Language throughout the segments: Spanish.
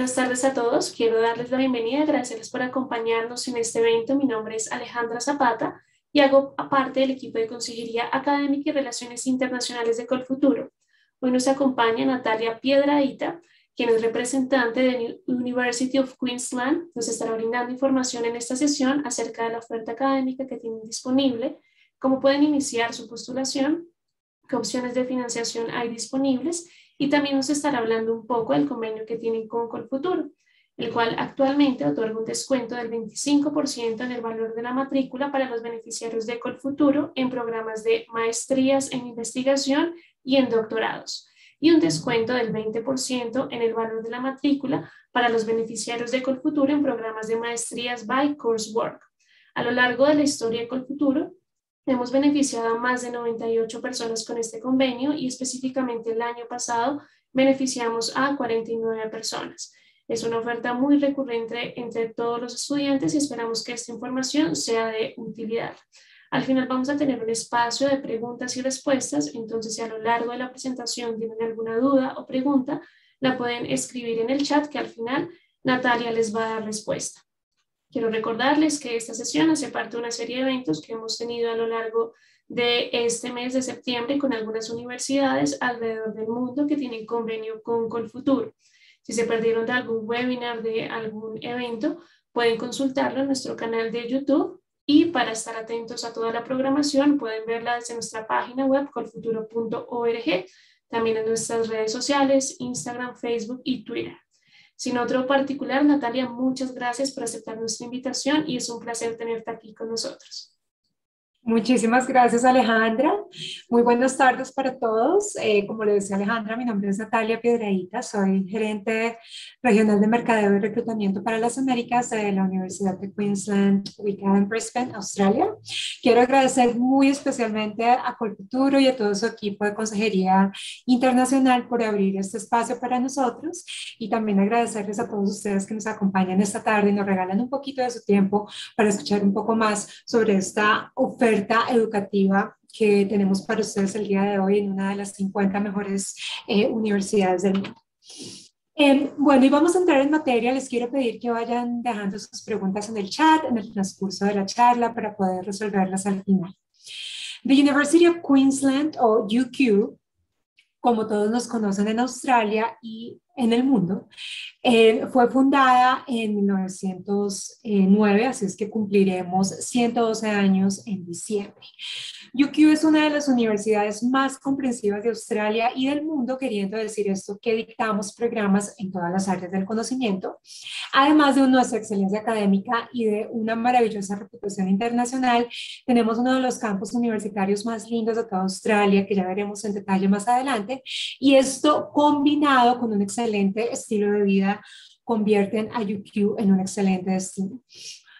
Buenas tardes a todos. Quiero darles la bienvenida agradecerles por acompañarnos en este evento. Mi nombre es Alejandra Zapata y hago parte del equipo de Consejería Académica y Relaciones Internacionales de Colfuturo. Hoy nos acompaña Natalia Piedraíta, quien es representante de University of Queensland. Nos estará brindando información en esta sesión acerca de la oferta académica que tienen disponible, cómo pueden iniciar su postulación, qué opciones de financiación hay disponibles y también nos estará hablando un poco del convenio que tienen con Colfuturo, el cual actualmente otorga un descuento del 25% en el valor de la matrícula para los beneficiarios de Colfuturo en programas de maestrías en investigación y en doctorados, y un descuento del 20% en el valor de la matrícula para los beneficiarios de Colfuturo en programas de maestrías by coursework. A lo largo de la historia de Colfuturo, Hemos beneficiado a más de 98 personas con este convenio y específicamente el año pasado beneficiamos a 49 personas. Es una oferta muy recurrente entre todos los estudiantes y esperamos que esta información sea de utilidad. Al final vamos a tener un espacio de preguntas y respuestas, entonces si a lo largo de la presentación tienen alguna duda o pregunta, la pueden escribir en el chat que al final Natalia les va a dar respuesta. Quiero recordarles que esta sesión hace parte de una serie de eventos que hemos tenido a lo largo de este mes de septiembre con algunas universidades alrededor del mundo que tienen convenio con Colfutur. Si se perdieron de algún webinar, de algún evento, pueden consultarlo en nuestro canal de YouTube y para estar atentos a toda la programación pueden verla desde nuestra página web colfuturo.org, también en nuestras redes sociales, Instagram, Facebook y Twitter. Sin otro particular, Natalia, muchas gracias por aceptar nuestra invitación y es un placer tenerte aquí con nosotros. Muchísimas gracias, Alejandra. Muy buenas tardes para todos. Eh, como le decía Alejandra, mi nombre es Natalia Piedraíta, soy gerente regional de mercadeo y reclutamiento para las Américas de la Universidad de Queensland, ubicada en Brisbane, Australia. Quiero agradecer muy especialmente a Colfuturo y a todo su equipo de consejería internacional por abrir este espacio para nosotros y también agradecerles a todos ustedes que nos acompañan esta tarde y nos regalan un poquito de su tiempo para escuchar un poco más sobre esta oferta educativa que tenemos para ustedes el día de hoy en una de las 50 mejores eh, universidades del mundo. Eh, bueno, y vamos a entrar en materia. Les quiero pedir que vayan dejando sus preguntas en el chat, en el transcurso de la charla, para poder resolverlas al final. The University of Queensland, o UQ, como todos nos conocen en Australia y en el mundo, eh, fue fundada en 1909, así es que cumpliremos 112 años en diciembre. UQ es una de las universidades más comprensivas de Australia y del mundo, queriendo decir esto, que dictamos programas en todas las áreas del conocimiento, además de nuestra excelencia académica y de una maravillosa reputación internacional. Tenemos uno de los campos universitarios más lindos de toda Australia, que ya veremos en detalle más adelante, y esto combinado con un excelente estilo de vida convierten a UQ en un excelente destino.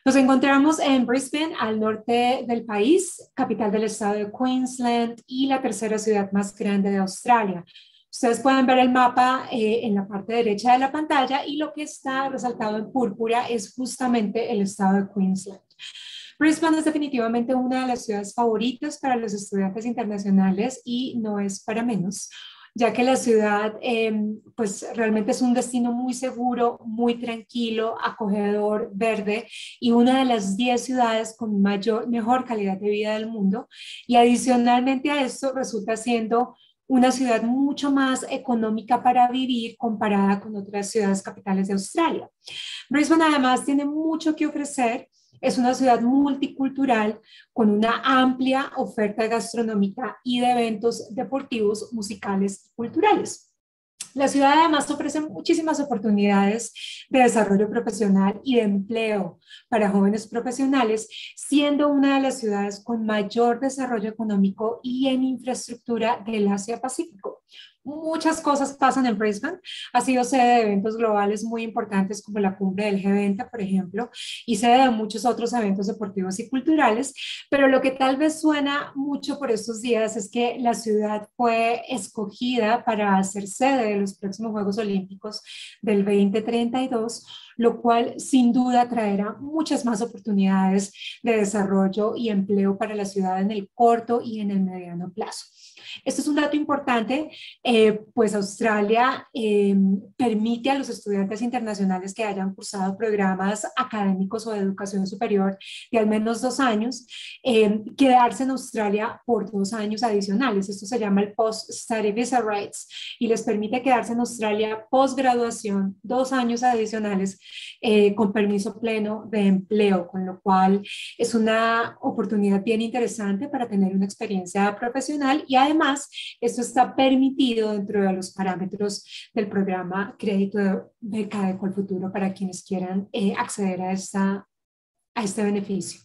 Nos encontramos en Brisbane, al norte del país, capital del estado de Queensland y la tercera ciudad más grande de Australia. Ustedes pueden ver el mapa eh, en la parte derecha de la pantalla y lo que está resaltado en púrpura es justamente el estado de Queensland. Brisbane es definitivamente una de las ciudades favoritas para los estudiantes internacionales y no es para menos ya que la ciudad em, pues realmente es un destino muy seguro, muy tranquilo, acogedor, verde y una de las 10 ciudades con mayor, mejor calidad de vida del mundo. Y adicionalmente a esto resulta siendo una ciudad mucho más económica para vivir comparada con otras ciudades capitales de Australia. Brisbane además tiene mucho que ofrecer es una ciudad multicultural con una amplia oferta gastronómica y de eventos deportivos, musicales y culturales. La ciudad además ofrece muchísimas oportunidades de desarrollo profesional y de empleo para jóvenes profesionales, siendo una de las ciudades con mayor desarrollo económico y en infraestructura del Asia-Pacífico. Muchas cosas pasan en Brisbane. Ha sido sede de eventos globales muy importantes como la cumbre del G20, por ejemplo, y sede de muchos otros eventos deportivos y culturales. Pero lo que tal vez suena mucho por estos días es que la ciudad fue escogida para ser sede de los próximos Juegos Olímpicos del 2032 lo cual sin duda traerá muchas más oportunidades de desarrollo y empleo para la ciudad en el corto y en el mediano plazo. Esto es un dato importante, eh, pues Australia eh, permite a los estudiantes internacionales que hayan cursado programas académicos o de educación superior de al menos dos años eh, quedarse en Australia por dos años adicionales. Esto se llama el Post-Study Visa Rights y les permite quedarse en Australia post-graduación dos años adicionales con permiso pleno de empleo, con lo cual es una oportunidad bien interesante para tener una experiencia profesional y además esto está permitido dentro de los parámetros del programa Crédito de Beca de Colfuturo para quienes quieran eh, acceder a, esta, a este beneficio.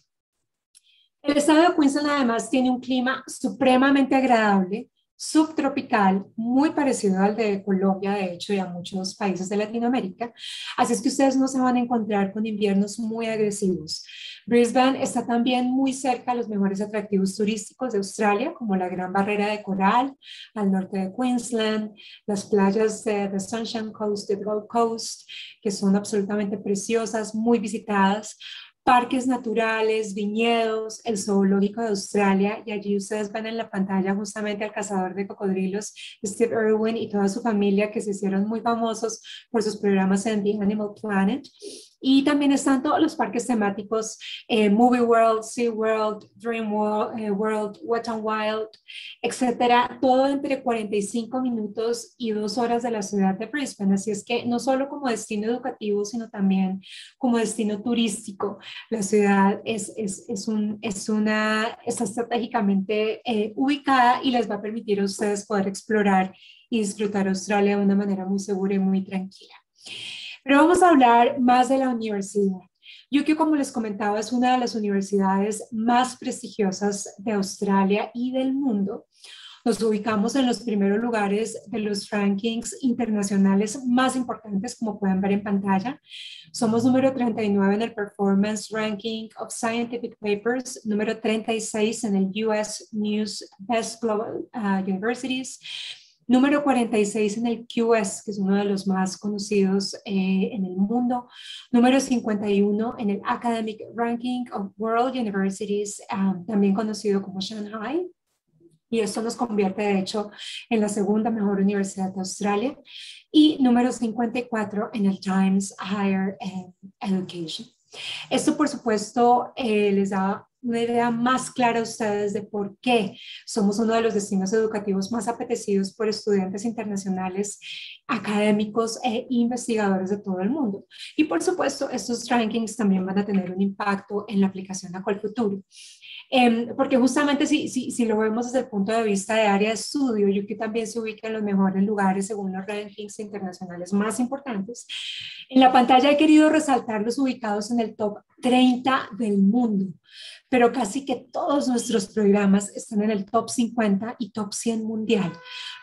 El estado de Queensland además tiene un clima supremamente agradable subtropical, muy parecido al de Colombia, de hecho, y a muchos países de Latinoamérica. Así es que ustedes no se van a encontrar con inviernos muy agresivos. Brisbane está también muy cerca de los mejores atractivos turísticos de Australia, como la Gran Barrera de Coral, al norte de Queensland, las playas de, Sunshine Coast, de Gold Coast, que son absolutamente preciosas, muy visitadas parques naturales, viñedos, el zoológico de Australia, y allí ustedes ven en la pantalla justamente al cazador de cocodrilos, Steve Irwin y toda su familia que se hicieron muy famosos por sus programas en The Animal Planet. Y también están todos los parques temáticos, eh, Movie World, Sea World, Dream World, eh, World, Wet and Wild, etcétera, todo entre 45 minutos y dos horas de la ciudad de Brisbane. Así es que no solo como destino educativo, sino también como destino turístico, la ciudad es, es, es, un, es una, está estratégicamente eh, ubicada y les va a permitir a ustedes poder explorar y disfrutar Australia de una manera muy segura y muy tranquila. Pero vamos a hablar más de la universidad. UQ, como les comentaba, es una de las universidades más prestigiosas de Australia y del mundo. Nos ubicamos en los primeros lugares de los rankings internacionales más importantes, como pueden ver en pantalla. Somos número 39 en el Performance Ranking of Scientific Papers, número 36 en el US News Best Global uh, Universities, Número 46 en el QS, que es uno de los más conocidos eh, en el mundo. Número 51 en el Academic Ranking of World Universities, um, también conocido como Shanghai. Y esto nos convierte, de hecho, en la segunda mejor universidad de Australia. Y número 54 en el Times Higher Education. Esto, por supuesto, eh, les da una idea más clara a ustedes de por qué somos uno de los destinos educativos más apetecidos por estudiantes internacionales, académicos e investigadores de todo el mundo. Y por supuesto, estos rankings también van a tener un impacto en la aplicación a cual futuro. Em, porque justamente si, si, si, lo vemos desde el punto de vista de área de estudio, que también se ubica en los mejores lugares según los rankings internacionales más importantes. En la pantalla he querido resaltar los ubicados en el top 30 del mundo pero casi que todos nuestros programas están en el top 50 y top 100 mundial,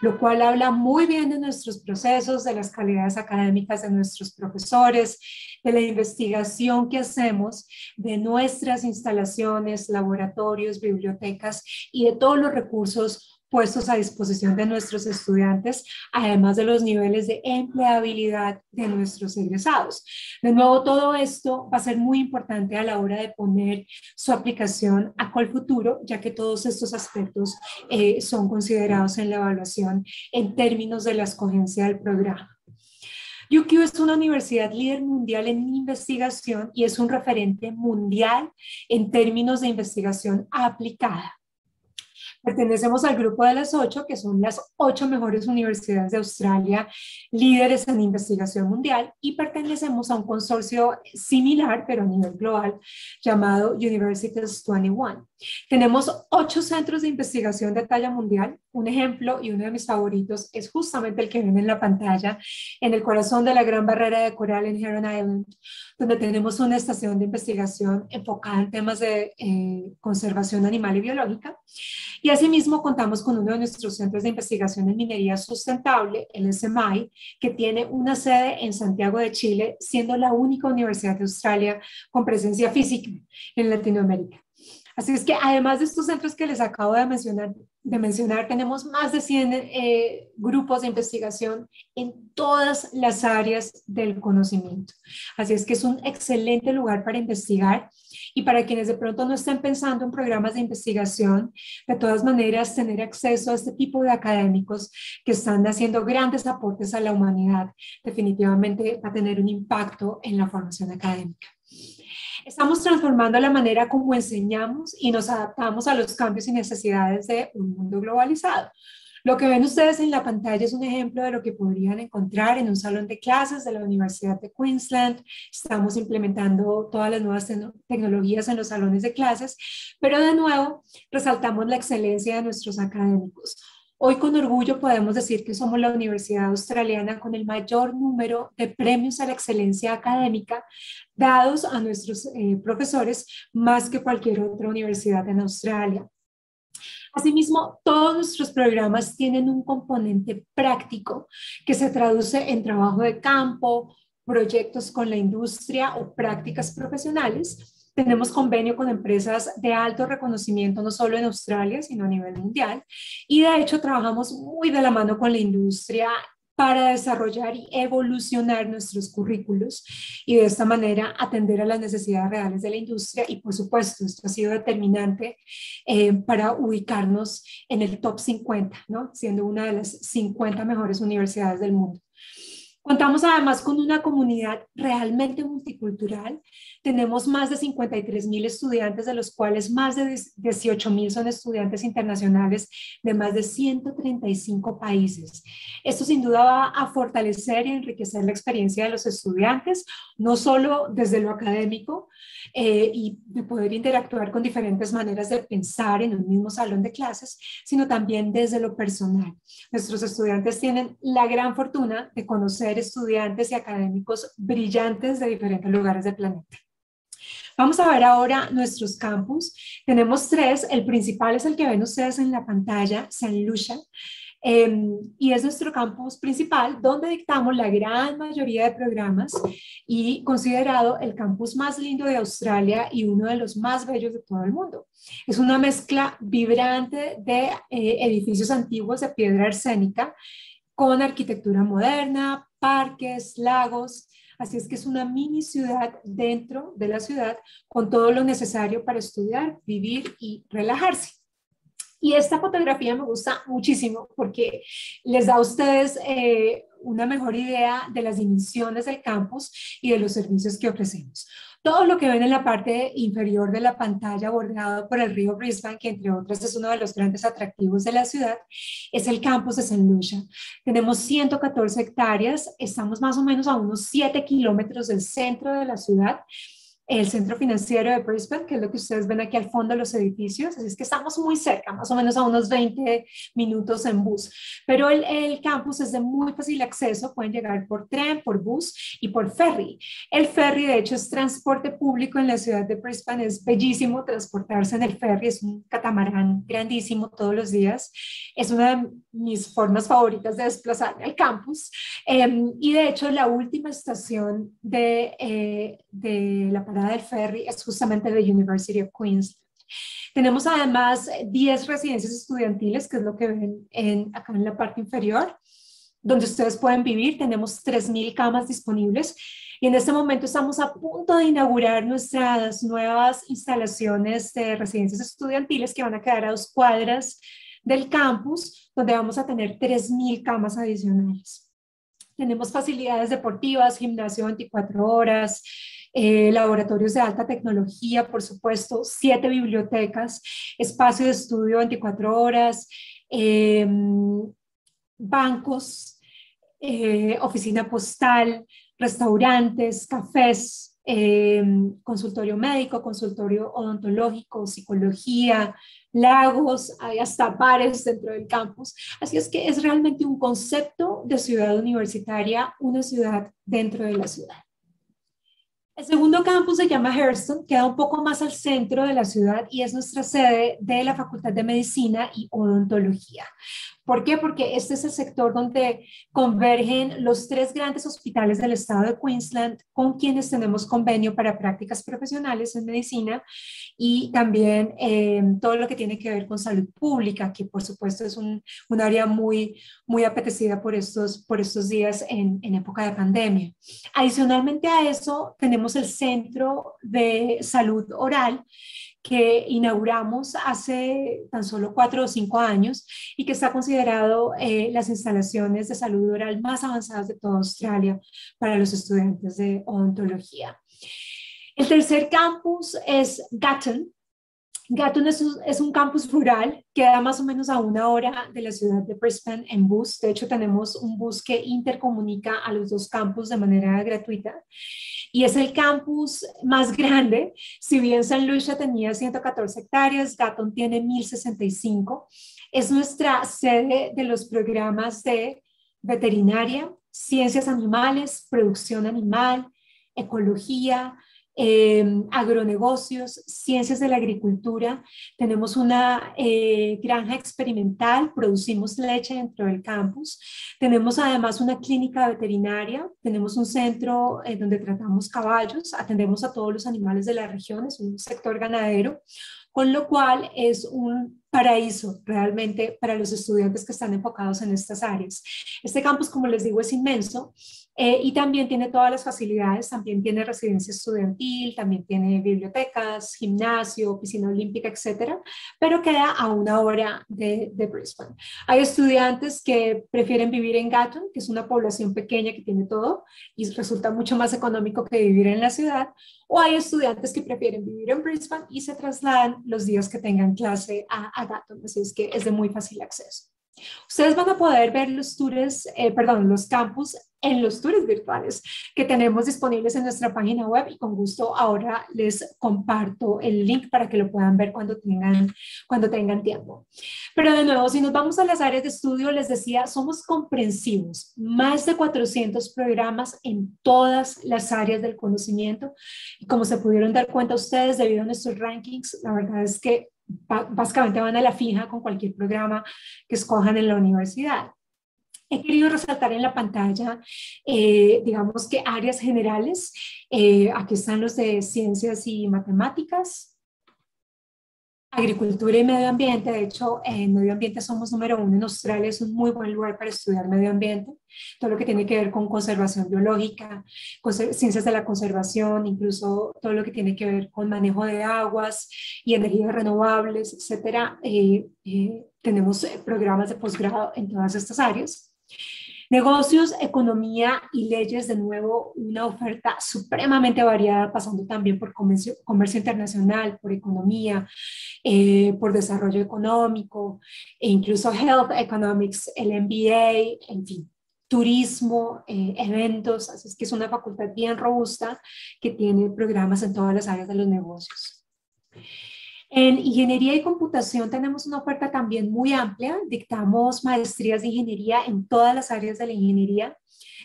lo cual habla muy bien de nuestros procesos, de las calidades académicas de nuestros profesores, de la investigación que hacemos, de nuestras instalaciones, laboratorios, bibliotecas y de todos los recursos puestos a disposición de nuestros estudiantes, además de los niveles de empleabilidad de nuestros egresados. De nuevo, todo esto va a ser muy importante a la hora de poner su aplicación a cual futuro, ya que todos estos aspectos eh, son considerados en la evaluación en términos de la escogencia del programa. UQ es una universidad líder mundial en investigación y es un referente mundial en términos de investigación aplicada. Pertenecemos al grupo de las ocho, que son las ocho mejores universidades de Australia, líderes en investigación mundial, y pertenecemos a un consorcio similar, pero a nivel global, llamado Universities 21. Tenemos ocho centros de investigación de talla mundial. Un ejemplo y uno de mis favoritos es justamente el que ven en la pantalla, en el corazón de la Gran Barrera de Coral en Heron Island, donde tenemos una estación de investigación enfocada en temas de eh, conservación animal y biológica. Y asimismo contamos con uno de nuestros centros de investigación en minería sustentable, el SMI, que tiene una sede en Santiago de Chile, siendo la única universidad de Australia con presencia física en Latinoamérica. Así es que además de estos centros que les acabo de mencionar, tenemos más de 100 eh, grupos de investigación en todas las áreas del conocimiento. Así es que es un excelente lugar para investigar Y para quienes de pronto no estén pensando en programas de investigación, de todas maneras, tener acceso a este tipo de académicos que están haciendo grandes aportes a la humanidad definitivamente va a tener un impacto en la formación académica. Estamos transformando la manera como enseñamos y nos adaptamos a los cambios y necesidades de un mundo globalizado. Lo que ven ustedes en la pantalla es un ejemplo de lo que podrían encontrar en un salón de clases de la Universidad de Queensland. Estamos implementando todas las nuevas tecnologías en los salones de clases, pero de nuevo resaltamos la excelencia de nuestros académicos. Hoy con orgullo podemos decir que somos la universidad australiana con el mayor número de premios a la excelencia académica dados a nuestros eh, profesores más que cualquier otra universidad en Australia. Asimismo, todos nuestros programas tienen un componente práctico que se traduce en trabajo de campo, proyectos con la industria o prácticas profesionales. Tenemos convenio con empresas de alto reconocimiento, no solo en Australia, sino a nivel mundial. Y de hecho, trabajamos muy de la mano con la industria para desarrollar y evolucionar nuestros currículos y de esta manera atender a las necesidades reales de la industria y por supuesto esto ha sido determinante eh, para ubicarnos en el top 50, ¿no? siendo una de las 50 mejores universidades del mundo. Contamos además con una comunidad realmente multicultural. Tenemos más de 53 mil estudiantes, de los cuales más de 18 mil son estudiantes internacionales de más de 135 países. Esto sin duda va a fortalecer y enriquecer la experiencia de los estudiantes, no solo desde lo académico eh, y de poder interactuar con diferentes maneras de pensar en un mismo salón de clases, sino también desde lo personal. Nuestros estudiantes tienen la gran fortuna de conocer estudiantes y académicos brillantes de diferentes lugares del planeta. Vamos a ver ahora nuestros campus. Tenemos tres. El principal es el que ven ustedes en la pantalla, San Lucia. Em, y es nuestro campus principal donde dictamos la gran mayoría de programas y considerado el campus más lindo de Australia y uno de los más bellos de todo el mundo. Es una mezcla vibrante de eh, edificios antiguos de piedra arsénica con arquitectura moderna, parques, lagos. Así es que es una mini ciudad dentro de la ciudad con todo lo necesario para estudiar, vivir y relajarse. Y esta fotografía me gusta muchísimo porque les da a ustedes eh, una mejor idea de las dimensiones del campus y de los servicios que ofrecemos. Todo lo que ven en la parte inferior de la pantalla bordeado por el río Brisbane, que entre otros es uno de los grandes atractivos de la ciudad, es el campus de St. Lucia. Tenemos 114 hectáreas, estamos más o menos a unos 7 kilómetros del centro de la ciudad el centro financiero de Brisbane, que es lo que ustedes ven aquí al fondo de los edificios, así es que estamos muy cerca, más o menos a unos 20 minutos en bus, pero el, campus es de muy fácil acceso, pueden llegar por tren, por bus y por ferry. El ferry, de hecho, es transporte público en la ciudad de Brisbane, es bellísimo transportarse en el ferry, es un catamarán grandísimo todos los días, es una de mis formas favoritas de desplazarme al campus, em, y de hecho la última estación de, eh, de la del ferry es justamente la University of Queensland. Tenemos además 10 residencias estudiantiles, que es lo que ven en, acá en la parte inferior, donde ustedes pueden vivir. Tenemos 3.000 camas disponibles y en este momento estamos a punto de inaugurar nuestras nuevas instalaciones de residencias estudiantiles que van a quedar a dos cuadras del campus, donde vamos a tener 3.000 camas adicionales. Tenemos facilidades deportivas, gimnasio 24 horas, eh, laboratorios de alta tecnología, por supuesto, siete bibliotecas, espacio de estudio 24 horas, em, bancos, eh, oficina postal, restaurantes, cafés, consultorio médico, consultorio odontológico, psicología, lagos, hay hasta bares dentro del campus. Así es que es realmente un concepto de ciudad universitaria, una ciudad dentro de la ciudad. El segundo campus se llama Hurston, queda un poco más al centro de la ciudad y es nuestra sede de la Facultad de Medicina y Odontología. ¿Por qué? Porque este es el sector donde convergen los tres grandes hospitales del estado de Queensland con quienes tenemos convenio para prácticas profesionales en medicina y también eh, todo lo que tiene que ver con salud pública, que por supuesto es un, un área muy, muy apetecida por estos, por estos días en, en época de pandemia. Adicionalmente a eso, tenemos el Centro de Salud Oral, que inauguramos hace tan solo cuatro o cinco años y que está considerado eh, las instalaciones de salud oral más avanzadas de toda Australia para los estudiantes de odontología. El tercer campus es Gatton. Gatton es un, campus rural, queda más o menos a una hora de la ciudad de Brisbane en bus. De hecho, tenemos un bus que intercomunica a los dos campus de manera gratuita y es el campus más grande. Si bien San Lucia tenía 114 hectáreas, Gatton tiene 1065. Es nuestra sede de los programas de veterinaria, ciencias animales, producción animal, ecología, Em, agronegocios, ciencias de la agricultura. Tenemos una eh, granja experimental, producimos leche dentro del campus. Tenemos además una clínica veterinaria, tenemos un centro en donde tratamos caballos, atendemos a todos los animales de la región, es un sector ganadero, con lo cual es un paraíso realmente para los estudiantes que están enfocados en estas áreas. Este campus, como les digo, es inmenso eh, y también tiene todas las facilidades, también tiene residencia estudiantil, también tiene bibliotecas, gimnasio, piscina olímpica, etcétera, pero queda a una hora de, Brisbane. Hay estudiantes que prefieren vivir en Gatton, que es una población pequeña que tiene todo y resulta mucho más económico que vivir en la ciudad, o hay estudiantes que prefieren vivir en Brisbane y se trasladan los días que tengan clase a, a Gatton, así es que es de muy fácil acceso. Ustedes van a poder ver los tours, eh, perdón, los campus en los tours virtuales que tenemos disponibles en nuestra página web y con gusto ahora les comparto el link para que lo puedan ver cuando tengan, cuando tengan tiempo. Pero de nuevo, si nos vamos a las áreas de estudio, les decía, somos comprensivos, más de 400 programas en todas las áreas del conocimiento y como se pudieron dar cuenta ustedes debido a nuestros rankings, la verdad es que básicamente van a la fija con cualquier programa que escojan en la universidad. He querido resaltar en la pantalla, eh, digamos que áreas generales. Eh, aquí están los de ciencias y matemáticas, Agricultura y medio ambiente, de hecho, en medio ambiente somos número uno en Australia, es un muy buen lugar para estudiar medio ambiente, todo lo que tiene que ver con conservación biológica, ciencias de la conservación, incluso todo lo que tiene que ver con manejo de aguas y energías renovables, etcétera. Eh, eh, tenemos eh, programas de posgrado en todas estas áreas. Negocios, economía y leyes, de nuevo, una oferta supremamente variada, pasando también por comercio, internacional, por economía, eh, por desarrollo económico, e incluso health economics, el MBA, en fin, turismo, eh, eventos, así es que es una facultad bien robusta que tiene programas en todas las áreas de los negocios. En ingeniería y computación tenemos una oferta también muy amplia. Dictamos maestrías de ingeniería en todas las áreas de la ingeniería.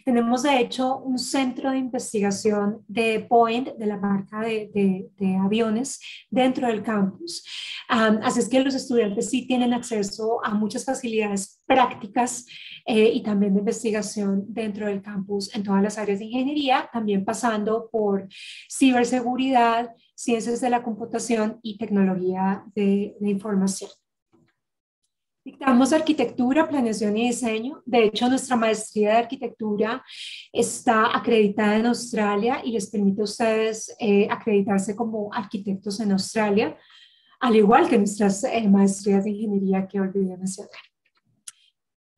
Tenemos, de hecho, un centro de investigación de Point, de la marca de, aviones, dentro del campus. así es que los estudiantes sí tienen acceso a muchas facilidades prácticas eh, y también de investigación dentro del campus en todas las áreas de ingeniería, también pasando por ciberseguridad, ciencias de la computación y tecnología de, información. Dictamos arquitectura, planeación y diseño. De hecho, nuestra maestría de arquitectura está acreditada en Australia y les permite a ustedes eh, acreditarse como arquitectos en Australia, al igual que nuestras eh, maestrías de ingeniería que olvidé mencionar.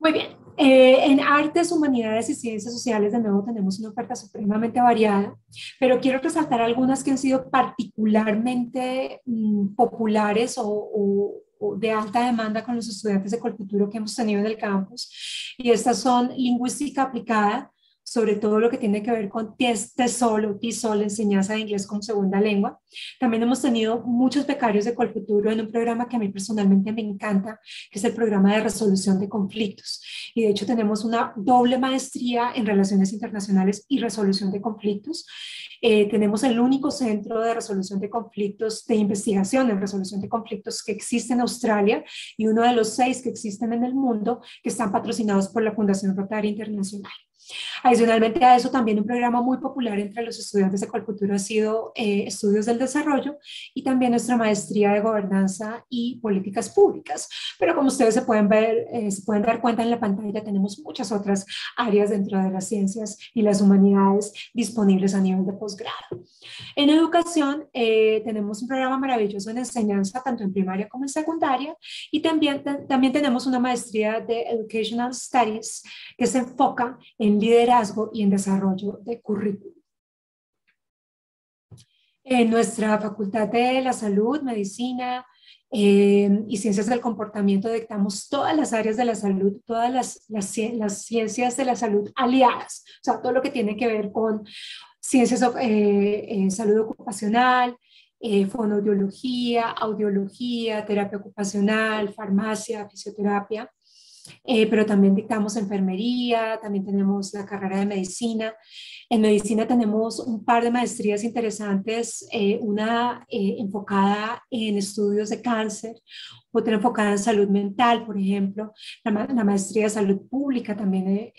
Muy bien, eh, en artes, humanidades y ciencias sociales, de nuevo, tenemos una oferta supremamente variada, pero quiero resaltar algunas que han sido particularmente mm, populares o, o, de alta demanda con los estudiantes de Colfuturo que hemos tenido en el campus. Y estas son lingüística aplicada, sobre todo lo que tiene que ver con TESOL o TESOL, enseñanza de inglés como segunda lengua. También hemos tenido muchos becarios de Colfuturo en un programa que a mí personalmente me encanta, que es el programa de resolución de conflictos. Y de hecho tenemos una doble maestría en relaciones internacionales y resolución de conflictos Eh, tenemos el único centro de resolución de conflictos, de investigación de resolución de conflictos que existe en Australia y uno de los seis que existen en el mundo que están patrocinados por la Fundación Rotaria Internacional. Adicionalmente a eso, también un programa muy popular entre los estudiantes de Colfuturo ha sido eh, Estudios del Desarrollo y también nuestra maestría de Gobernanza y Políticas Públicas. Pero como ustedes se pueden ver, eh, se pueden dar cuenta en la pantalla, tenemos muchas otras áreas dentro de las ciencias y las humanidades disponibles a nivel de posgrado. En educación, eh, tenemos un programa maravilloso en enseñanza, tanto en primaria como en secundaria, y también, también tenemos una maestría de Educational Studies que se enfoca en liderazgo y en desarrollo de currículum. En nuestra Facultad de la Salud, Medicina eh, y Ciencias del Comportamiento dictamos todas las áreas de la salud, todas las, las, las, ciencias de la salud aliadas, o sea, todo lo que tiene que ver con ciencias, eh, eh salud ocupacional, eh, fonoaudiología, audiología, terapia ocupacional, farmacia, fisioterapia. Eh, pero también dictamos enfermería, también tenemos la carrera de medicina. En medicina tenemos un par de maestrías interesantes, eh, una eh, enfocada en estudios de cáncer, otra enfocada en salud mental, por ejemplo. La, la maestría de salud pública también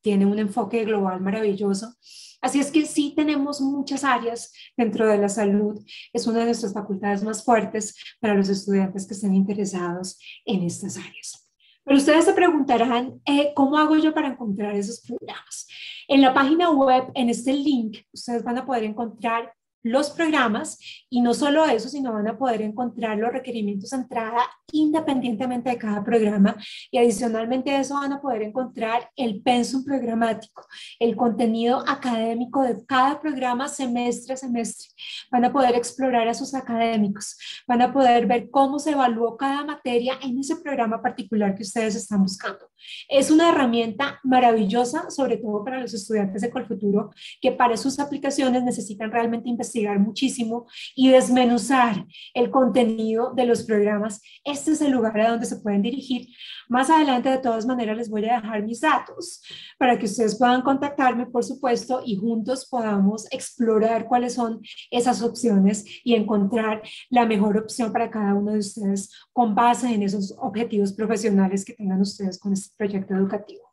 tiene un enfoque global maravilloso. Así es que sí tenemos muchas áreas dentro de la salud. Es una de nuestras facultades más fuertes para los estudiantes que estén interesados en estas áreas. Pero ustedes se preguntarán, eh, ¿cómo hago yo para encontrar esos programas? En la página web, en este link, ustedes van a poder encontrar los programas y no solo eso, sino van a poder encontrar los requerimientos de entrada independientemente de cada programa y adicionalmente a eso van a poder encontrar el pensum programático, el contenido académico de cada programa semestre a semestre. Van a poder explorar a sus académicos, van a poder ver cómo se evaluó cada materia en ese programa particular que ustedes están buscando. Es una herramienta maravillosa, sobre todo para los estudiantes de Colfuturo, que para sus aplicaciones necesitan realmente investigar muchísimo y desmenuzar el contenido de los programas. Este es el lugar a donde se pueden dirigir. Más adelante, de todas maneras, les voy a dejar mis datos para que ustedes puedan contactarme, por supuesto, y juntos podamos explorar cuáles son esas opciones y encontrar la mejor opción para cada uno de ustedes con base en esos objetivos profesionales que tengan ustedes con este proyecto educativo.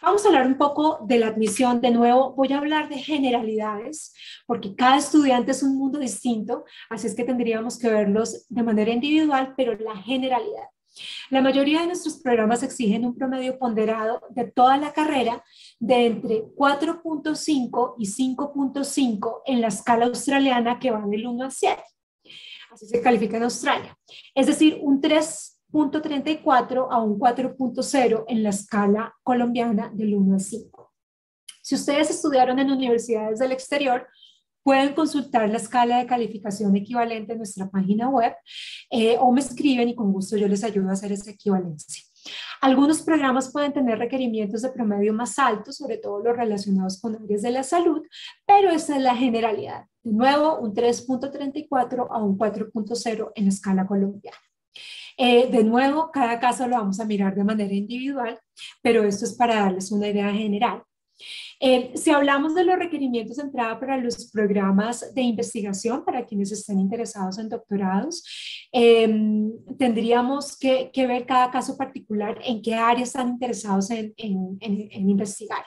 Vamos a hablar un poco de la admisión. De nuevo, voy a hablar de generalidades, porque cada estudiante es un mundo distinto, así es que tendríamos que verlos de manera individual, pero la generalidad. La mayoría de nuestros programas exigen un promedio ponderado de toda la carrera de entre 4.5 y 5.5 en la escala australiana que va del 1 al 7. Así se califica en Australia. Es decir, un 3 4.34 a un 4.0 en la escala colombiana del 1 al 5. Si ustedes estudiaron en universidades del exterior, pueden consultar la escala de calificación equivalente en nuestra página web eh, o me escriben y con gusto yo les ayudo a hacer esa equivalencia. Algunos programas pueden tener requerimientos de promedio más altos, sobre todo los relacionados con áreas de la salud, pero esa es la generalidad. De nuevo, un 3.34 a un 4.0 en la escala colombiana. Eh, de nuevo, cada caso lo vamos a mirar de manera individual, pero esto es para darles una idea general. Eh, si hablamos de los requerimientos de entrada para los programas de investigación, para quienes estén interesados en doctorados, em, tendríamos que, ver cada caso particular en qué área están interesados en, investigar.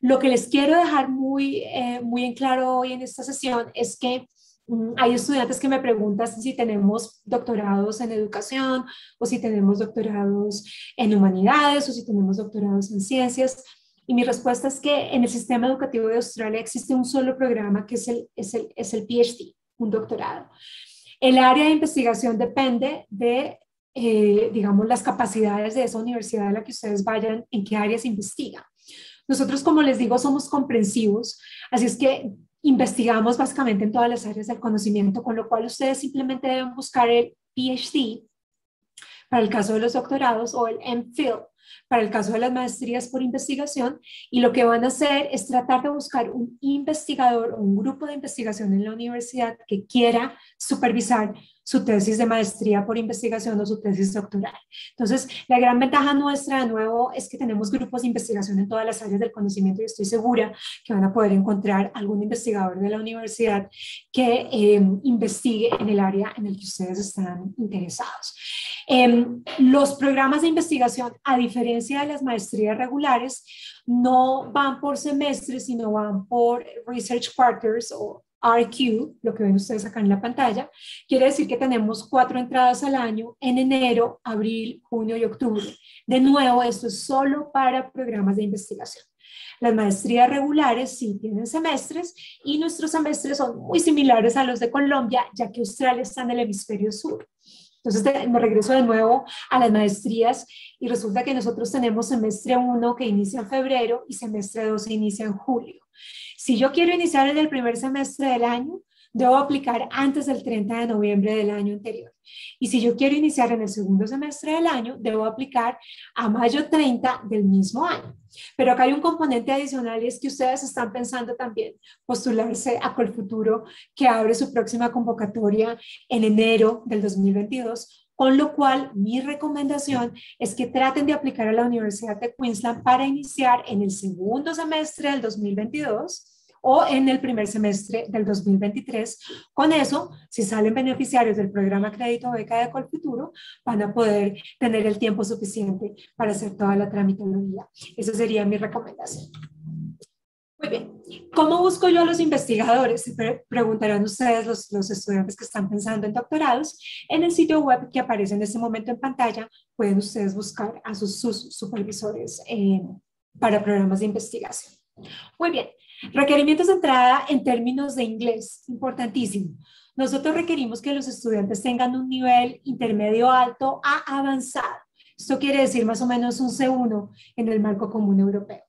Lo que les quiero dejar muy, eh, muy en claro hoy en esta sesión es que hay estudiantes que me preguntan si tenemos doctorados en educación o si tenemos doctorados en humanidades o si tenemos doctorados en ciencias. Y mi respuesta es que en el sistema educativo de Australia existe un solo programa que es el, es el, es el PhD, un doctorado. El área de investigación depende de, eh, digamos, las capacidades de esa universidad a la que ustedes vayan, en qué áreas investigan. Nosotros, como les digo, somos comprensivos, así es que investigamos básicamente en todas las áreas del conocimiento, con lo cual ustedes simplemente deben buscar el PhD para el caso de los doctorados o el MPhil para el caso de las maestrías por investigación y lo que van a hacer es tratar de buscar un investigador o un grupo de investigación en la universidad que quiera supervisar su tesis de maestría por investigación o su tesis doctoral. Entonces, la gran ventaja nuestra, de nuevo, es que tenemos grupos de investigación en todas las áreas del conocimiento y estoy segura que van a poder encontrar algún investigador de la universidad que eh, investigue en el área en el que ustedes están interesados. Em, los programas de investigación, a diferencia de las maestrías regulares, no van por semestre, sino van por research quarters o RQ, lo que ven ustedes acá en la pantalla, quiere decir que tenemos cuatro entradas al año en enero, abril, junio y octubre. De nuevo, esto es solo para programas de investigación. Las maestrías regulares sí tienen semestres y nuestros semestres son muy similares a los de Colombia, ya que Australia está en el hemisferio sur. Entonces me regreso de nuevo a las maestrías y resulta que nosotros tenemos semestre 1 que inicia en febrero y semestre 2 que inicia en julio. Si yo quiero iniciar en el primer semestre del año, debo aplicar antes del 30 de noviembre del año anterior. Y si yo quiero iniciar en el segundo semestre del año, debo aplicar a mayo 30 del mismo año. Pero acá hay un componente adicional y es que ustedes están pensando también postularse a Colfuturo, que abre su próxima convocatoria en enero del 2022 con lo cual, mi recomendación es que traten de aplicar a la Universidad de Queensland para iniciar en el segundo semestre del 2022 o en el primer semestre del 2023. Con eso, si salen beneficiarios del programa Crédito Beca de Colfuturo, van a poder tener el tiempo suficiente para hacer toda la tramitología. Esa sería mi recomendación. Muy bien. ¿Cómo busco yo a los investigadores? Se preguntarán ustedes, los, los, estudiantes que están pensando en doctorados. En el sitio web que aparece en este momento en pantalla, pueden ustedes buscar a sus, sus supervisores eh, para programas de investigación. Muy bien. Requerimientos de entrada en términos de inglés, importantísimo. Nosotros requerimos que los estudiantes tengan un nivel intermedio alto a avanzado. Esto quiere decir más o menos un C1 en el marco común europeo.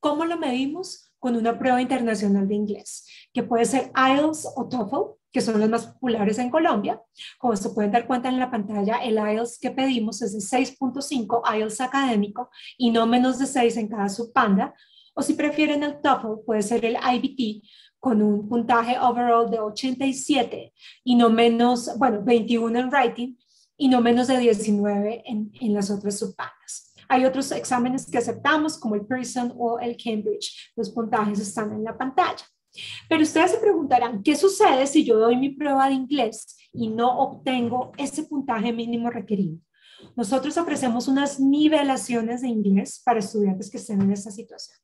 ¿Cómo lo medimos? con una prueba internacional de inglés, que puede ser IELTS o TOEFL, que son los más populares en Colombia. Como se pueden dar cuenta en la pantalla, el IELTS que pedimos es de 6.5 IELTS académico y no menos de 6 en cada subpanda. O si prefieren el TOEFL, puede ser el IBT con un puntaje overall de 87 y no menos, bueno, 21 en writing y no menos de 19 en, en las otras subpandas. Hay otros exámenes que aceptamos, como el Pearson o el Cambridge. Los puntajes están en la pantalla. Pero ustedes se preguntarán, ¿qué sucede si yo doy mi prueba de inglés y no obtengo ese puntaje mínimo requerido? Nosotros ofrecemos unas nivelaciones de inglés para estudiantes que estén en esta situación.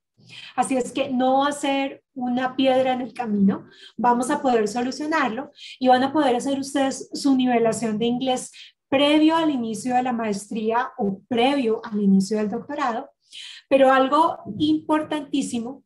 Así es que no va a ser una piedra en el camino, vamos a poder solucionarlo y van a poder hacer ustedes su nivelación de inglés previo al inicio de la maestría o previo al inicio del doctorado. Pero algo importantísimo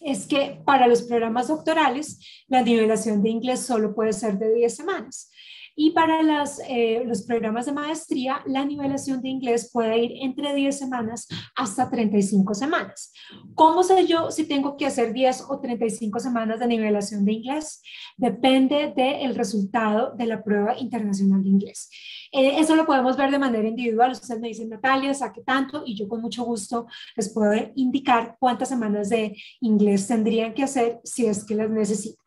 es que para los programas doctorales la nivelación de inglés solo puede ser de 10 semanas. Y para eh, los programas de maestría, la nivelación de inglés puede ir entre 10 semanas hasta 35 semanas. ¿Cómo sé yo si tengo que hacer 10 o 35 semanas de nivelación de inglés? Depende del resultado de la prueba internacional de inglés. Eh, eso lo podemos ver de manera individual. Ustedes me dicen, Natalia, saque tanto y yo con mucho gusto les puedo indicar cuántas semanas de inglés tendrían que hacer si es que las necesitan.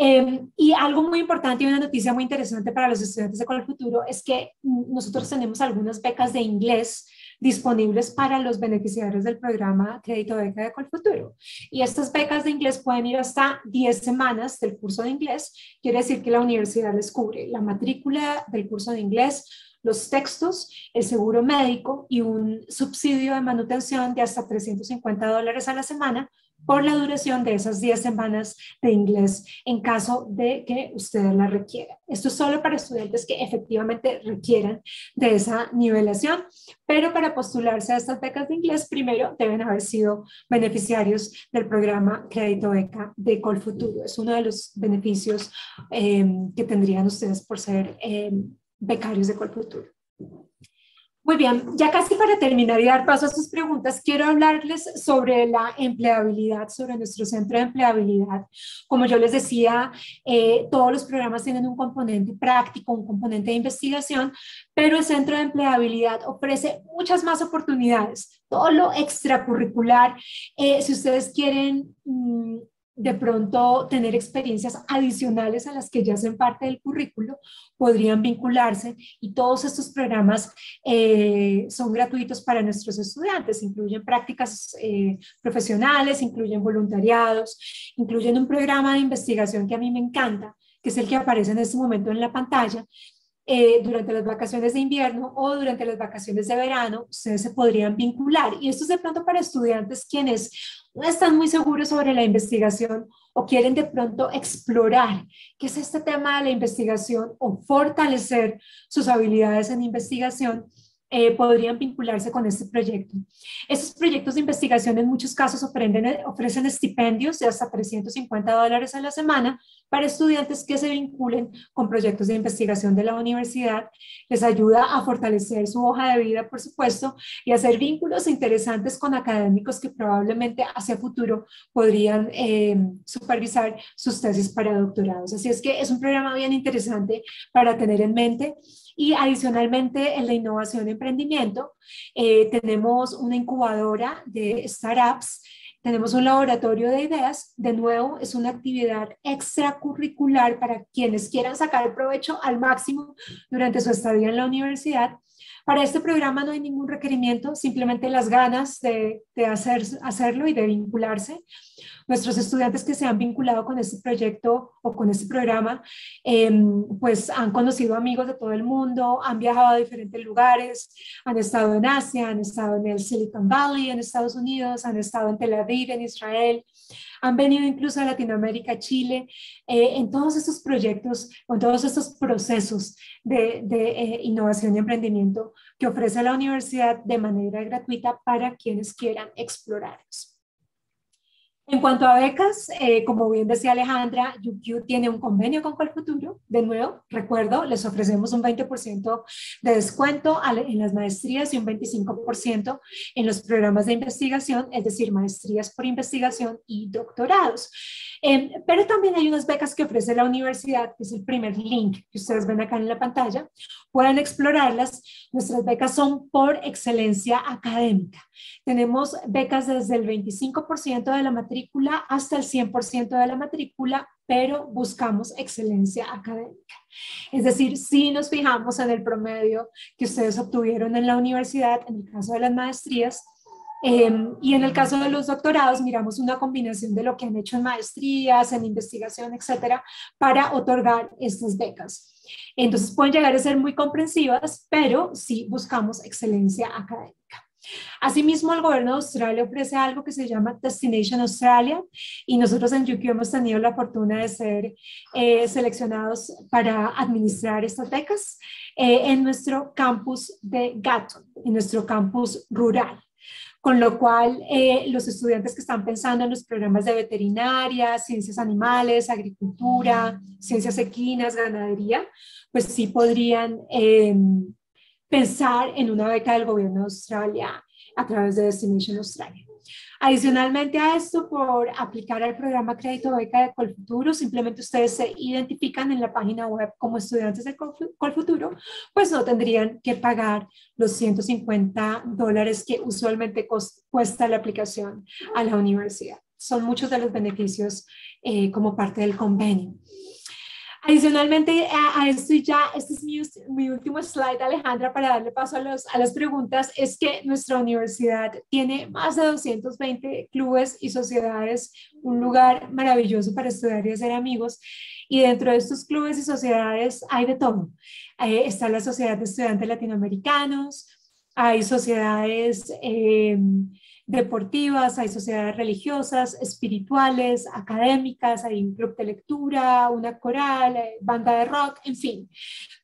Em, y algo muy importante y una noticia muy interesante para los estudiantes de Con Futuro es que nosotros tenemos algunas becas de inglés disponibles para los beneficiarios del programa Crédito Beca de Colfuturo. Y estas becas de inglés pueden ir hasta 10 semanas del curso de inglés. Quiere decir que la universidad les cubre la matrícula del curso de inglés, los textos, el seguro médico y un subsidio de manutención de hasta 350 dólares a la semana por la duración de esas 10 semanas de inglés en caso de que ustedes la requieran. Esto es solo para estudiantes que efectivamente requieran de esa nivelación, pero para postularse a estas becas de inglés, primero deben haber sido beneficiarios del programa Crédito Beca de Colfuturo. Es uno de los beneficios eh, que tendrían ustedes por ser eh, becarios de Colfuturo. Muy bien, ya casi para terminar y dar paso a sus preguntas, quiero hablarles sobre la empleabilidad, sobre nuestro centro de empleabilidad. Como yo les decía, eh, todos los programas tienen un componente práctico, un componente de investigación, pero el centro de empleabilidad ofrece muchas más oportunidades, todo lo extracurricular. Eh, si ustedes quieren... Mm, de pronto tener experiencias adicionales a las que ya hacen parte del currículo, podrían vincularse y todos estos programas eh, son gratuitos para nuestros estudiantes, incluyen prácticas eh, profesionales, incluyen voluntariados, incluyen un programa de investigación que a mí me encanta, que es el que aparece en este momento en la pantalla, eh, durante las vacaciones de invierno o durante las vacaciones de verano, ustedes se podrían vincular. Y esto es de pronto para estudiantes quienes no están muy seguros sobre la investigación o quieren de pronto explorar qué es este tema de la investigación o fortalecer sus habilidades en investigación eh, podrían vincularse con este proyecto. Estos proyectos de investigación en muchos casos ofrecen, ofrecen estipendios de hasta 350 dólares a la semana para estudiantes que se vinculen con proyectos de investigación de la universidad. Les ayuda a fortalecer su hoja de vida, por supuesto, y hacer vínculos interesantes con académicos que probablemente hacia futuro podrían eh, supervisar sus tesis para doctorados. Así es que es un programa bien interesante para tener en mente. Y adicionalmente en la innovación y emprendimiento eh, tenemos una incubadora de startups, tenemos un laboratorio de ideas, de nuevo es una actividad extracurricular para quienes quieran sacar provecho al máximo durante su estadía en la universidad. Para este programa no hay ningún requerimiento, simplemente las ganas de, de hacer, hacerlo y de vincularse. Nuestros estudiantes que se han vinculado con este proyecto o con este programa, em, pues han conocido amigos de todo el mundo, han viajado a diferentes lugares, han estado en Asia, han estado en el Silicon Valley, en Estados Unidos, han estado en Tel Aviv, en Israel, han venido incluso a Latinoamérica, Chile, eh, en todos estos proyectos, en todos estos procesos de, eh, innovación y emprendimiento que ofrece la universidad de manera gratuita para quienes quieran explorarlos. En cuanto a becas, eh, como bien decía Alejandra, UQ tiene un convenio con Colfuturo. De nuevo, recuerdo, les ofrecemos un 20% de descuento en las maestrías y un 25% en los programas de investigación, es decir, maestrías por investigación y doctorados. Em, pero también hay unas becas que ofrece la universidad, que es el primer link que ustedes ven acá en la pantalla. Pueden explorarlas. Nuestras becas son por excelencia académica. Tenemos becas desde el 25% de la hasta el 100% de la matrícula, pero buscamos excelencia académica. Es decir, si nos fijamos en el promedio que ustedes obtuvieron en la universidad, en el caso de las maestrías, Em, y en el caso de los doctorados, miramos una combinación de lo que han hecho en maestrías, en investigación, etcétera, para otorgar estas becas. Entonces pueden llegar a ser muy comprensivas, pero sí buscamos excelencia académica. Asimismo, el gobierno de Australia ofrece algo que se llama Destination Australia y nosotros en UQ hemos tenido la fortuna de ser eh, seleccionados para administrar estas becas eh, en nuestro campus de Gatton, en nuestro campus rural con lo cual eh, los estudiantes que están pensando en los programas de veterinaria, ciencias animales, agricultura, ciencias equinas, ganadería, pues sí podrían em, pensar en una beca del gobierno de Australia a través de Destination Australia. Adicionalmente a esto, por aplicar al programa Crédito Beca de Colfuturo, simplemente ustedes se identifican en la página web como estudiantes de Colfuturo, pues no tendrían que pagar los 150 dólares que usualmente cuesta la aplicación a la universidad. Son muchos de los beneficios eh, como parte del convenio. Adicionalmente a, esto y ya, este es mi, último slide, Alejandra, para darle paso a, los, a las preguntas, es que nuestra universidad tiene más de 220 clubes y sociedades, un lugar maravilloso para estudiar y hacer amigos. Y dentro de estos clubes y sociedades hay de todo. Eh, está la Sociedad de Estudiantes Latinoamericanos, hay sociedades... Eh, deportivas, hay sociedades religiosas, espirituales, académicas, hay un club de lectura, una coral, eh, banda de rock, en fin,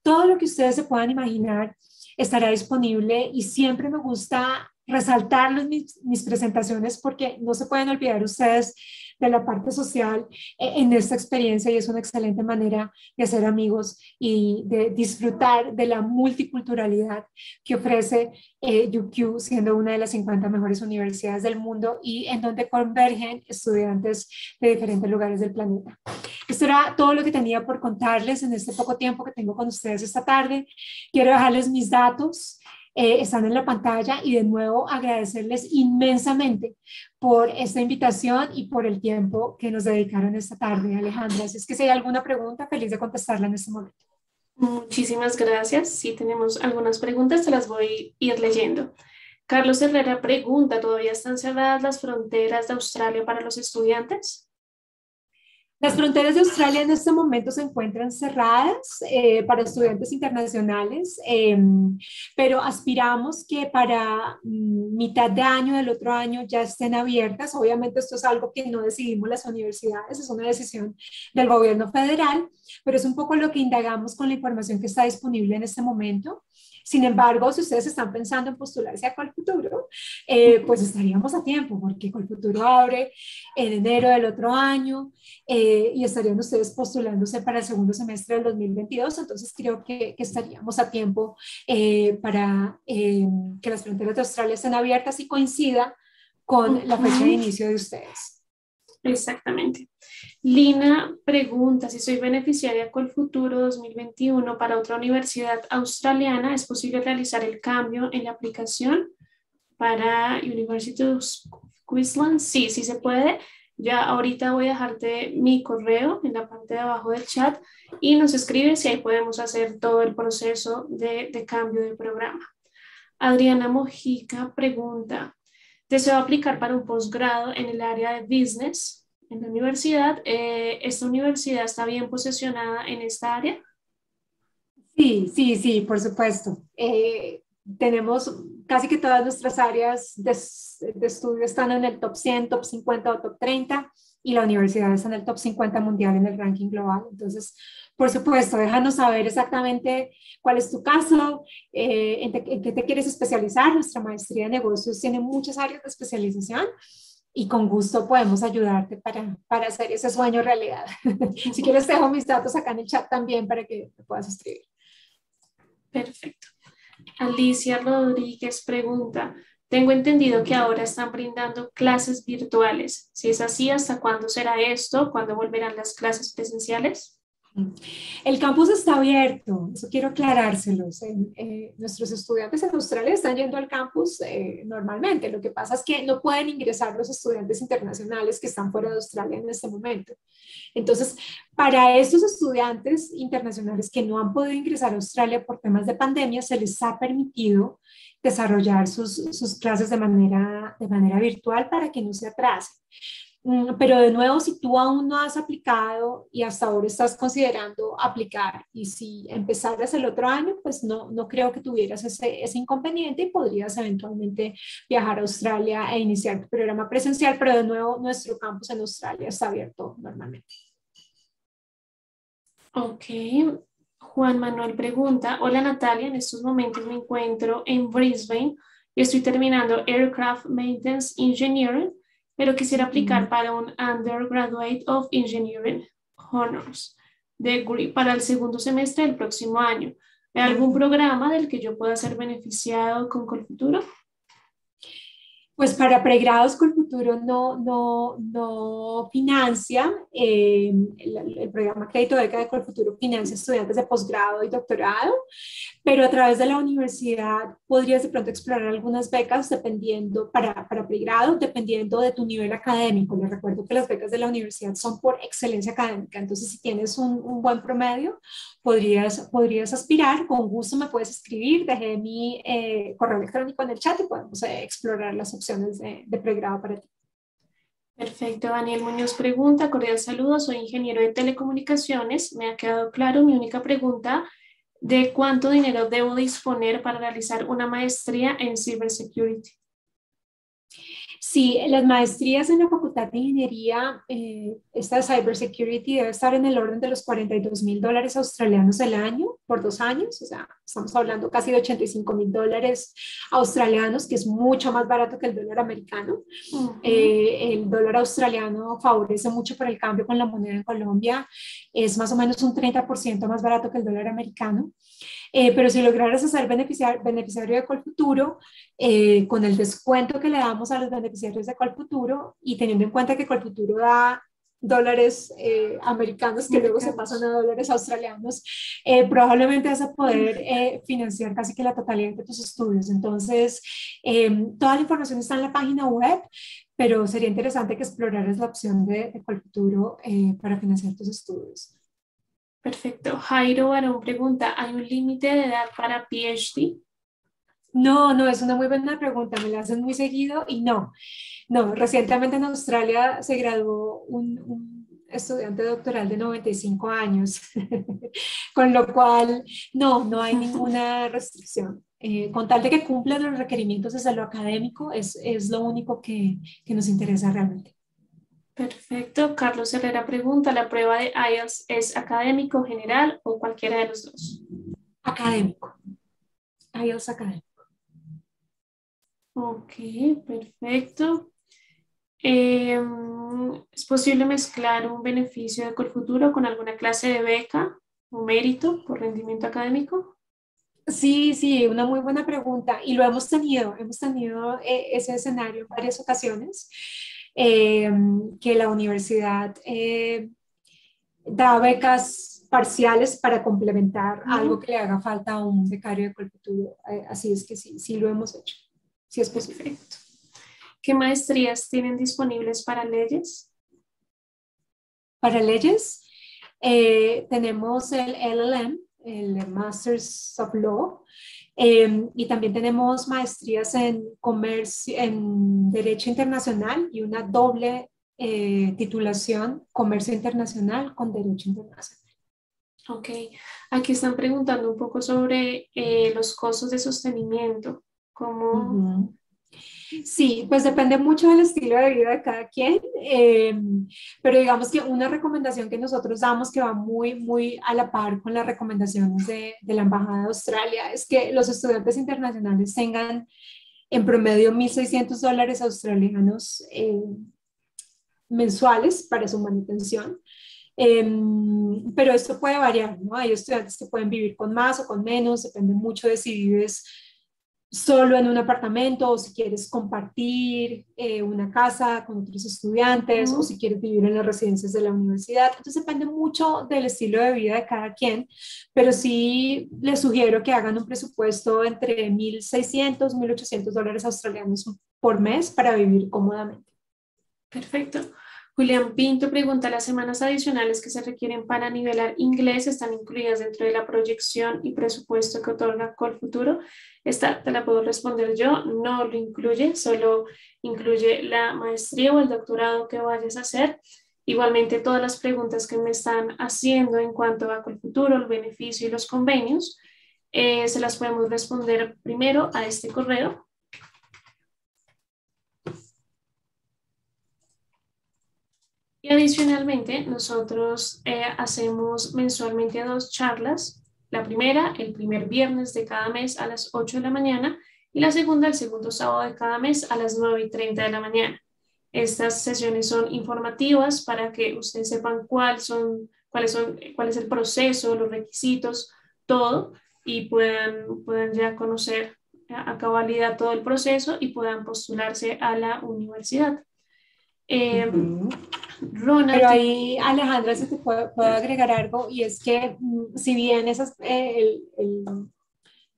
todo lo que ustedes se puedan imaginar estará disponible y siempre me gusta resaltar mis, mis presentaciones porque no se pueden olvidar ustedes de la parte social eh, en esta experiencia y es una excelente manera de hacer amigos y de disfrutar de la multiculturalidad que ofrece eh, UQ, siendo una de las 50 mejores universidades del mundo y en donde convergen estudiantes de diferentes lugares del planeta. Esto era todo lo que tenía por contarles en este poco tiempo que tengo con ustedes esta tarde. Quiero dejarles mis datos. Eh, están en la pantalla y de nuevo agradecerles inmensamente por esta invitación y por el tiempo que nos dedicaron esta tarde, Alejandra. Así es que si hay alguna pregunta, feliz de contestarla en este momento. Muchísimas gracias. Si tenemos algunas preguntas, te las voy a ir leyendo. Carlos Herrera pregunta, ¿todavía están cerradas las fronteras de Australia para los estudiantes? Las fronteras de Australia en este momento se encuentran cerradas eh, para estudiantes internacionales, em, pero aspiramos que para mm, mitad de año del otro año ya estén abiertas. Obviamente esto es algo que no decidimos las universidades, es una decisión del gobierno federal, pero es un poco lo que indagamos con la información que está disponible en este momento. Sin embargo, si ustedes están pensando en postularse a Colfuturo, eh, pues estaríamos a tiempo, porque Colfuturo abre en enero del otro año eh, y estarían ustedes postulándose para el segundo semestre del 2022. Entonces, creo que, estaríamos a tiempo eh, para que las fronteras de Australia estén abiertas y coincida con la fecha de inicio de ustedes. Exactamente. Lina pregunta si soy beneficiaria con el futuro 2021 para otra universidad australiana, ¿es posible realizar el cambio en la aplicación para University of Queensland? Sí, sí se puede. Ya ahorita voy a dejarte mi correo en la parte de abajo del chat y nos escribes y ahí podemos hacer todo el proceso de, de cambio de programa. Adriana Mojica pregunta, deseo aplicar para un posgrado en el área de business en la universidad. Eh, ¿Esta universidad está bien posicionada en esta área? Sí, sí, sí, por supuesto. Eh, tenemos casi que todas nuestras áreas de, de, estudio están en el top 100, top 50 o top 30 y la universidad está en el top 50 mundial en el ranking global. Entonces, por supuesto, déjanos saber exactamente cuál es tu caso, eh, en, en, qué te quieres especializar. Nuestra maestría de negocios tiene muchas áreas de especialización y con gusto podemos ayudarte para, para hacer ese sueño realidad. si quieres, dejo mis datos acá en el chat también para que te puedas escribir. Perfecto. Alicia Rodríguez pregunta, tengo entendido que ahora están brindando clases virtuales. Si es así, ¿hasta cuándo será esto? ¿Cuándo volverán las clases presenciales? El campus está abierto, eso quiero aclarárselos. Eh, nuestros estudiantes en Australia están yendo al campus eh, normalmente. Lo que pasa es que no pueden ingresar los estudiantes internacionales que están fuera de Australia en este momento. Entonces, para estos estudiantes internacionales que no han podido ingresar a Australia por temas de pandemia, se les ha permitido desarrollar sus, sus clases de manera, de manera virtual para que no se atrasen. Mm, pero de nuevo, si tú aún no has aplicado y hasta ahora estás considerando aplicar y si empezaras el otro año, pues no, no creo que tuvieras ese, ese inconveniente y podrías eventualmente viajar a Australia e iniciar tu programa presencial, pero de nuevo nuestro campus en Australia está abierto normalmente. Ok. Juan Manuel pregunta, hola Natalia, en estos momentos me encuentro en Brisbane y estoy terminando Aircraft Maintenance Engineering pero quisiera aplicar para un Undergraduate of Engineering Honors degree para el segundo semestre del próximo año. ¿Hay algún programa del que yo pueda ser beneficiado con Colfuturo? Pues para pregrados Colfuturo no, no, no financia, eh, el, programa Crédito Beca de Colfuturo financia estudiantes de posgrado y doctorado, pero a través de la universidad podrías de pronto explorar algunas becas dependiendo para, para pregrado, dependiendo de tu nivel académico. Les recuerdo que las becas de la universidad son por excelencia académica, entonces si tienes un, un buen promedio, podrías, podrías aspirar, con gusto me puedes escribir, dejé mi eh, correo electrónico en el chat y podemos eh, explorar las opciones de, pregrado para ti. Perfecto, Daniel Muñoz pregunta, cordial saludo, soy ingeniero de telecomunicaciones, me ha quedado claro, mi única pregunta, ¿de cuánto dinero debo disponer para realizar una maestría en cybersecurity? Sí, las maestrías en la Facultad de Ingeniería, eh, esta Cybersecurity debe estar en el orden de los 42 mil dólares australianos el año por dos años, o sea, estamos hablando casi de 85 mil dólares australianos, que es mucho más barato que el dólar americano. Eh, el dólar australiano favorece mucho por el cambio con la moneda en Colombia, es más o menos un 30% más barato que el dólar americano. Eh, pero si lograras hacer beneficiar, beneficiario de Colfuturo, eh, con el descuento que le damos a los beneficiarios de Colfuturo y teniendo en cuenta que Colfuturo da dólares eh, americanos que luego se pasan a dólares australianos, eh, probablemente vas a poder eh, financiar casi que la totalidad de tus estudios. Entonces, toda la información está en la página web, pero sería interesante que exploraras la opción de, de futuro para financiar tus estudios. Perfecto. Jairo Barón pregunta, ¿hay un límite de edad para PhD? No, no, es una muy buena pregunta, me la hacen muy seguido y no. No, recientemente en Australia se graduó un, estudiante doctoral de 95 años, con lo cual no, no hay ninguna restricción. Eh, con tal de que cumpla los requerimientos desde lo académico, es, es lo único que, que nos interesa realmente. Perfecto. Carlos Herrera pregunta, ¿la prueba de IELTS es académico, general o cualquiera de los dos? Académico. IELTS académico. Ok, perfecto. Em, ¿Es posible mezclar un beneficio de Colfuturo con alguna clase de beca o mérito por rendimiento académico? Sí, sí, una muy buena pregunta. Y lo hemos tenido, hemos tenido eh, ese escenario en varias ocasiones, em, que la universidad eh, da becas parciales para complementar algo que le haga falta a un becario de Colfuturo. Eh, así es que sí, sí lo hemos hecho, sí es posible. ¿Qué maestrías tienen disponibles para leyes? Para leyes, eh, tenemos el LLM, el Masters of Law, em, y también tenemos maestrías en comercio, en Derecho Internacional y una doble eh, titulación, Comercio Internacional con Derecho Internacional. Ok, aquí están preguntando un poco sobre eh, los costos de sostenimiento. ¿Cómo, Sí, pues depende mucho del estilo de vida de cada quien, em, pero digamos que una recomendación que nosotros damos que va muy, muy a la par con las recomendaciones de, de la Embajada de Australia es que los estudiantes internacionales tengan en promedio 1.600 dólares australianos eh, mensuales para su manutención. Em, pero esto puede variar, ¿no? Hay estudiantes que pueden vivir con más o con menos, depende mucho de si vives solo en un apartamento o si quieres compartir eh, una casa con otros estudiantes o si quieres vivir en las residencias de la universidad. Entonces depende mucho del estilo de vida de cada quien, pero sí les sugiero que hagan un presupuesto entre 1.600, 1.800 dólares australianos por mes para vivir cómodamente. Perfecto. Julián Pinto pregunta, ¿las semanas adicionales que se requieren para nivelar inglés están incluidas dentro de la proyección y presupuesto que otorga Colfuturo? Esta te la puedo responder yo, no lo incluye, solo incluye la maestría o el doctorado que vayas a hacer. Igualmente, todas las preguntas que me están haciendo en cuanto a Colfuturo, el beneficio y los convenios, eh, se las podemos responder primero a este correo Y adicionalmente, nosotros eh, hacemos mensualmente dos charlas. La primera, el primer viernes de cada mes a las 8 de la mañana y la segunda, el segundo sábado de cada mes a las 9 y 30 de la mañana. Estas sesiones son informativas para que ustedes sepan cuál son, cuáles son, cuál es el proceso, los requisitos, todo, y puedan, puedan ya conocer a cabalidad todo el proceso y puedan postularse a la universidad. Eh, Pero ahí, Alejandra, si te puedo, agregar algo, y es que mm, si bien esas, eh,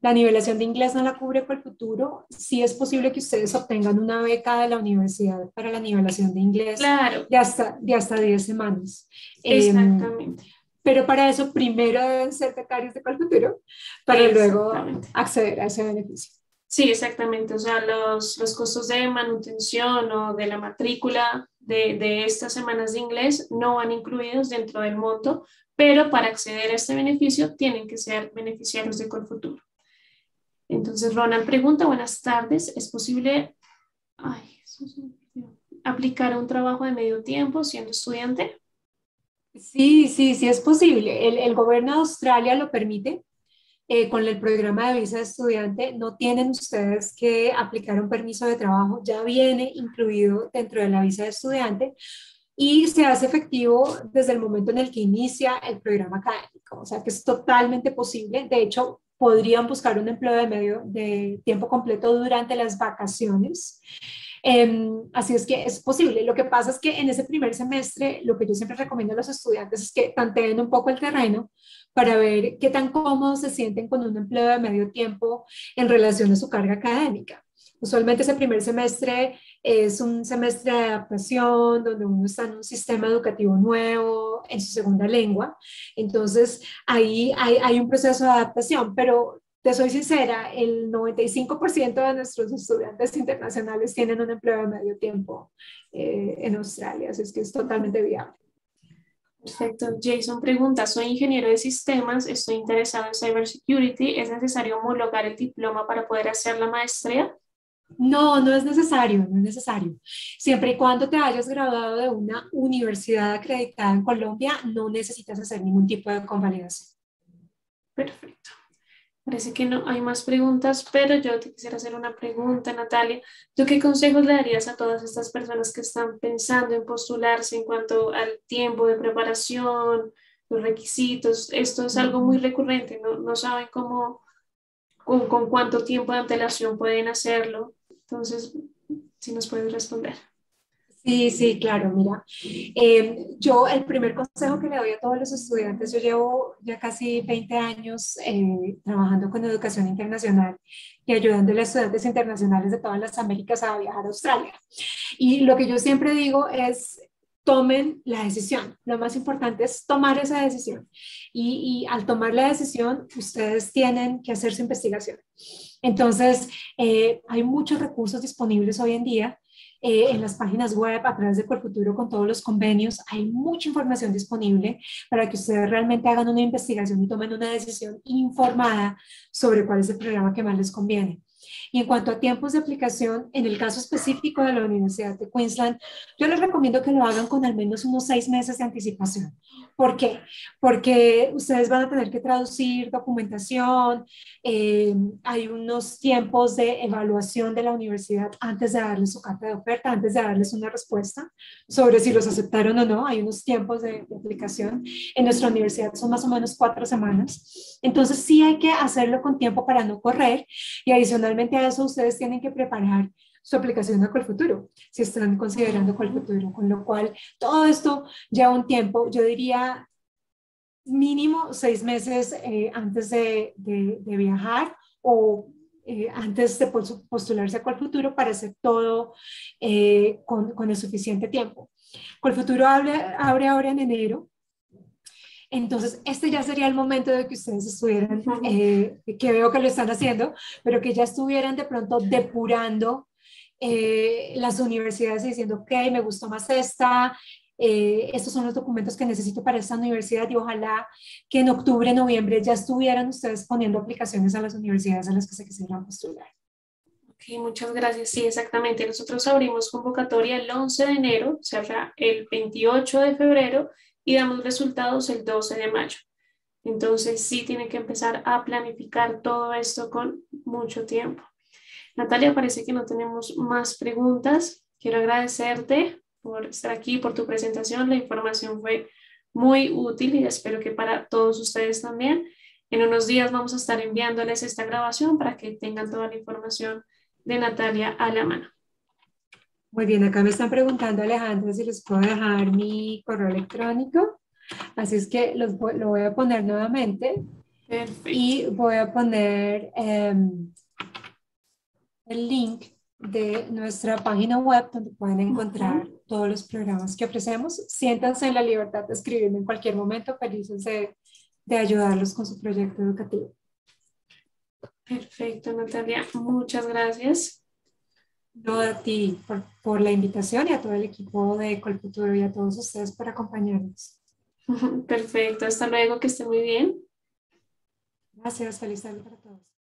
la nivelación de inglés no la cubre por el futuro, sí es posible que ustedes obtengan una beca de la universidad para la nivelación de inglés claro. de, hasta, de hasta 10 semanas. Exactamente. pero para eso primero deben ser becarios de Colfuturo para luego acceder a ese beneficio. Sí, exactamente. O sea, los, los costos de manutención o de la matrícula de, de, estas semanas de inglés no van incluidos dentro del monto, pero para acceder a este beneficio tienen que ser beneficiarios de Colfuturo. Entonces, Ronald pregunta, buenas tardes, ¿es posible aplicar un trabajo de medio tiempo siendo estudiante? Sí, sí, sí es posible. El, el gobierno de Australia lo permite. Eh, con el programa de visa de estudiante no tienen ustedes que aplicar un permiso de trabajo, ya viene incluido dentro de la visa de estudiante y se hace efectivo desde el momento en el que inicia el programa académico, o sea que es totalmente posible. De hecho, podrían buscar un empleo de medio de tiempo completo durante las vacaciones. Em, así es que es posible. Lo que pasa es que en ese primer semestre, lo que yo siempre recomiendo a los estudiantes es que tanteen un poco el terreno para ver qué tan cómodos se sienten con un empleo de medio tiempo en relación a su carga académica. Usualmente ese primer semestre es un semestre de adaptación donde uno está en un sistema educativo nuevo, en su segunda lengua. Entonces, ahí hay, un proceso de adaptación, pero te soy sincera, el 95% de nuestros estudiantes internacionales tienen un empleo de medio tiempo eh, en Australia, así que es totalmente viable. Perfecto. Jason pregunta, soy ingeniero de sistemas, estoy interesado en cybersecurity, ¿es necesario homologar el diploma para poder hacer la maestría? No, no es necesario, no es necesario. Siempre y cuando te hayas graduado de una universidad acreditada en Colombia, no necesitas hacer ningún tipo de convalidación. Perfecto. Parece que no hay más preguntas, pero yo te quisiera hacer una pregunta, Natalia. ¿Tú qué consejos le darías a todas estas personas que están pensando en postularse en cuanto al tiempo de preparación, los requisitos? Esto es algo muy recurrente, no, no saben cómo, con, con cuánto tiempo de antelación pueden hacerlo. Entonces, si nos puedes responder. Sí, sí, claro, mira, eh, yo el primer consejo que le doy a todos los estudiantes, yo llevo ya casi 20 años eh, trabajando con educación internacional y ayudando a estudiantes internacionales de todas las Américas a viajar a Australia. Y lo que yo siempre digo es, tomen la decisión. Lo más importante es tomar esa decisión. Y, y al tomar la decisión, ustedes tienen que hacer su investigación. Entonces, eh, hay muchos recursos disponibles hoy en día eh, en las páginas web a través de Colfuturo con todos los convenios. Hay mucha información disponible para que ustedes realmente hagan una investigación y tomen una decisión informada sobre cuál es el programa que más les conviene. Y en cuanto a tiempos de aplicación, en el caso específico de la Universidad de Queensland, yo les recomiendo que lo hagan con al menos unos seis meses de anticipación. ¿Por qué? Porque ustedes van a tener que traducir documentación, eh, hay unos tiempos de evaluación de la universidad antes de darles su carta de oferta, antes de darles una respuesta sobre si los aceptaron o no, hay unos tiempos de, de aplicación. En nuestra universidad son más o menos cuatro semanas. Entonces sí hay que hacerlo con tiempo para no correr y adicionalmente a eso ustedes tienen que preparar su aplicación a Colfuturo, si están considerando Colfuturo, con lo cual todo esto lleva un tiempo, yo diría mínimo seis meses eh, antes de, de, viajar o eh, antes de postularse a Colfuturo para hacer todo eh, con, con, el suficiente tiempo. Colfuturo abre, abre ahora en enero, entonces, este ya sería el momento de que ustedes estuvieran, eh, que veo que lo están haciendo, pero que ya estuvieran de pronto depurando eh, las universidades diciendo, ok, me gustó más esta, eh, estos son los documentos que necesito para esta universidad y ojalá que en octubre, noviembre ya estuvieran ustedes poniendo aplicaciones a las universidades a las que se quisieran postular. Ok, muchas gracias. Sí, exactamente. Nosotros abrimos convocatoria el 11 de enero, sea, el 28 de febrero y damos resultados el 12 de mayo. Entonces sí tienen que empezar a planificar todo esto con mucho tiempo. Natalia, parece que no tenemos más preguntas. Quiero agradecerte por estar aquí, por tu presentación. La información fue muy útil y espero que para todos ustedes también. En unos días vamos a estar enviándoles esta grabación para que tengan toda la información de Natalia a la mano. Muy bien, acá me están preguntando Alejandro si les puedo dejar mi correo electrónico. Así es que lo voy a poner nuevamente. Y voy a poner em, el link de nuestra página web donde pueden encontrar todos los programas que ofrecemos. Siéntanse en la libertad de escribirme en cualquier momento, felices de, de ayudarlos con su proyecto educativo. Perfecto, Natalia. Muchas gracias. No, a ti por, por, la invitación y a todo el equipo de Colfuturo y a todos ustedes por acompañarnos. Perfecto, hasta luego, que esté muy bien. Gracias, feliz tarde para todos.